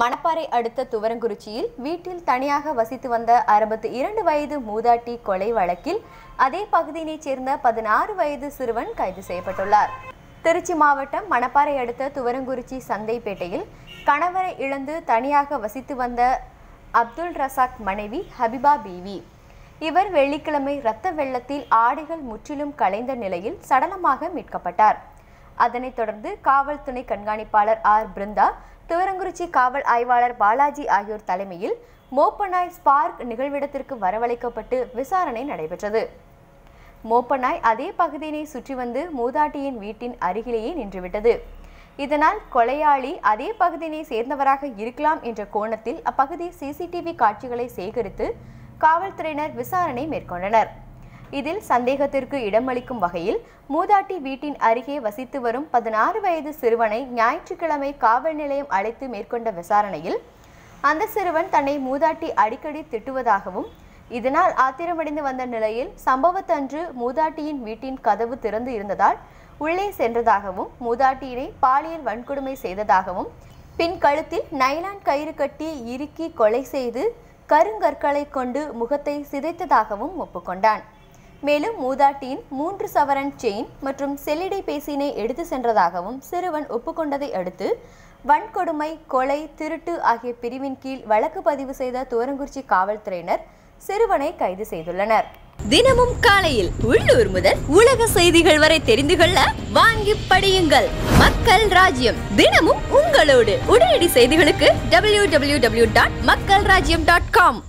மணப்பாறை அடுத்த துவரங்குறிச்சியில் வீட்டில் தனியாக வசித்து வந்த அறுபத்தி இரண்டு வயது மூதாட்டி கொலை வழக்கில் அதே பகுதியினைச் சேர்ந்த பதினாறு வயது சிறுவன் கைது செய்யப்பட்டுள்ளார். திருச்சி மாவட்டம் மணப்பாறை அடுத்த துவரங்குறிச்சி சந்தைப்பேட்டையில் கணவரை இழந்து தனியாக வசித்து வந்த அப்துல் ரசாக் மனைவி ஹபிபா பீவி. இவர் வெள்ளிக்கிழமை இரத்த வெள்ளத்தில் ஆடைகள் முற்றிலும் கலைந்த நிலையில் சடலமாக மீட்கப்பட்டார். அதனைத் தொடர்ந்து காவல் துணை கண்காணிப்பாளர் ஆர். பிருந்தா துவரங்குறிச்சி காவல் ஆய்வாளர் பாலாஜி ஆகியோர் தலைமையில் மோப்பனாய் ஸ்பார்க் நிகழ்விடத்திற்கு வரவழைக்கப்பட்டு விசாரணை நடைபெற்றது. மோப்பனாய் அதே பகுதியினை சுற்றி வந்து மூதாட்டியின் வீட்டின் அருகிலேயே நின்றுவிட்டது. இதனால் கொலையாளி அதே பகுதியினை சேர்ந்தவராக இருக்கலாம் என்ற கோணத்தில் அப்பகுதி சிசிடிவி காட்சிகளை சேகரித்து காவல்துறையினர் விசாரணை மேற்கொண்டனர். இதில் சந்தேகத்திற்கு இடமளிக்கும் வகையில் மூதாட்டி வீட்டின் அருகே வசித்து வரும் பதினாறு வயது சிறுவனை ஞாயிற்றுக்கிழமை காவல் நிலையம் அழைத்து மேற்கொண்ட விசாரணையில் அந்த சிறுவன் தன்னை மூதாட்டி அடிக்கடி திட்டுவதாகவும் இதனால் ஆத்திரமடைந்து வந்த நிலையில் சம்பவத்தன்று மூதாட்டியின் வீட்டின் கதவு திறந்து இருந்ததால் உள்ளே சென்றதாகவும் மூதாட்டியினை பாலியல் வன்கொடுமை செய்ததாகவும் பின் கழுத்தில் நைலான் கயிறு கட்டி இறுக்கி கொலை செய்து கருங்கற்களை கொண்டு முகத்தை சிதைத்ததாகவும் ஒப்புக்கொண்டான். மேலும் மூதாட்டியின் மூன்று சவரன் செயின் மற்றும் செல்லிடை பேசினை எடுத்து சென்றதாகவும் சிறுவன் ஒப்புக்கொண்டதை அடுத்து வன்கொடுமை கொலை திருட்டு ஆகிய பிரிவின் கீழ் வழக்கு பதிவு செய்த துவரங்குறிச்சி காவல்துறையினர் சிறுவனை கைது செய்துள்ளனர். தினமும் காலையில் உள்ளூர் முதல் உலக செய்திகள் வரை தெரிந்து கொள்ள வாங்கி படியுங்கள். மக்கள் ராஜ்யம். தினமும் உங்களோடு உடனடி செய்திகளுக்கு www.மக்கள்ராஜ்யம்.com டாட் மக்கள் ராஜ்யம் டாட் காம்